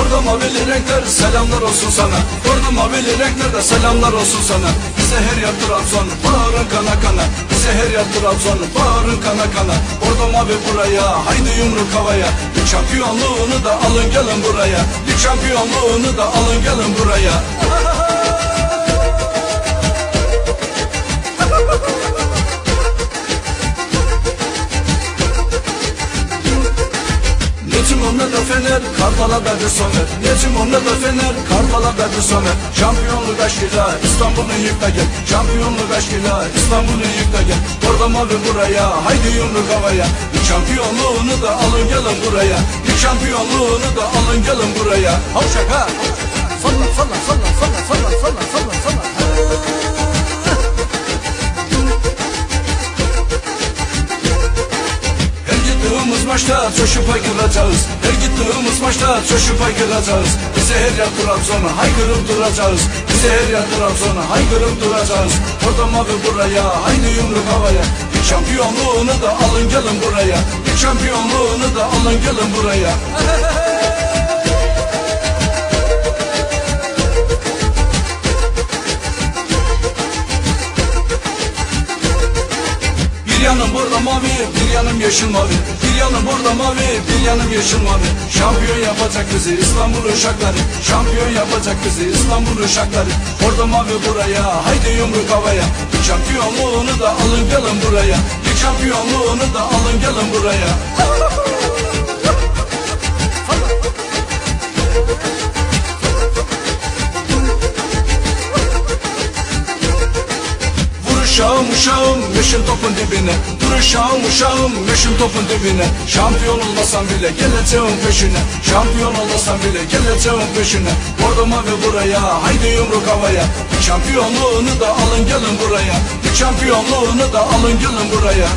Orada mavili renkler selamlar olsun sana. Orada mavili renklerde selamlar olsun sana. Bize her yer Trabzon Bize her yer Trabzon bağırın kana kana. Orada mavi buraya haydi yumruk havaya. Bir şampiyonluğunu da alın gelin buraya. Bir şampiyonluğunu da alın gelin buraya fener, kartala da bir soner. Necim onunla da fener, kartala da bir soner Şampiyonluk aşkıyla İstanbul'un yıkta gel. Şampiyonluk aşkıyla İstanbul'un yıkta gel. Orada mavi buraya, haydi yumruk havaya. Bir şampiyonluğunu da alın gelin buraya. Bir şampiyonluğunu da alın gelin buraya. Havşak ha! Salla salla salla salla salla salla salla maçta coşup haykıracağız Her gittiğimiz maçta coşup haykıracağız Bize her yer Trabzon'a haykırıp duracağız. Bize her yer Trabzon'a haykırıp duracağız. Orada mavi buraya haydi yumruk havaya. Bir şampiyonluğunu da alın gelin buraya. Bir şampiyonluğunu da alın gelin buraya mavi, bir yanım yeşil mavi. Bir yanım burada mavi, bir yanım yeşil mavi. Şampiyon yapacak bizi İstanbul uşakları. Şampiyon yapacak bizi İstanbul uşakları. Orada mavi buraya, haydi yumruk havaya. Bir şampiyonluğunu da alın gelin buraya. Bir şampiyonluğunu da alın gelin buraya Uşağım uşağım meşin topun dibine. Vur uşağım uşağım meşin topun dibine. Şampiyon olmasam bile geleceğim peşine. Şampiyon olmasam bile geleceğim peşine. Orada mavi buraya haydi yumruk havaya. Bir şampiyonluğunu da alın gelin buraya. Bir şampiyonluğunu da alın gelin buraya